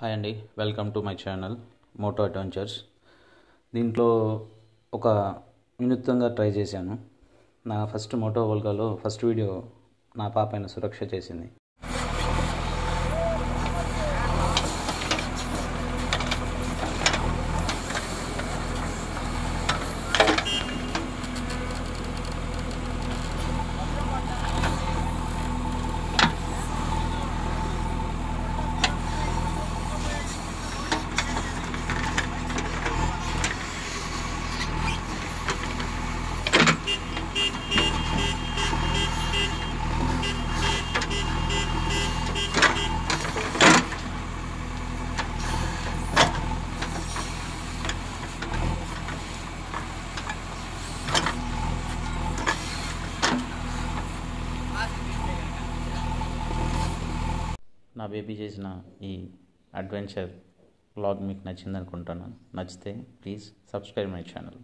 Hi అండి welcome to my channel moto adventures దీంట్లో ఒక వినూత్నంగా ట్రై చేశాను. నా ఫస్ట్ మోటో వోల్గాలో ఫస్ట్ వీడియో నా పాప అయిన సురక్ష చేసింది. నా బేబీ చేసిన ఈ అడ్వెంచర్ బ్లాగ్ మీకు నచ్చిందనుకుంటున్నాను. నచ్చితే ప్లీజ్ సబ్స్క్రైబ్ మై ఛానల్.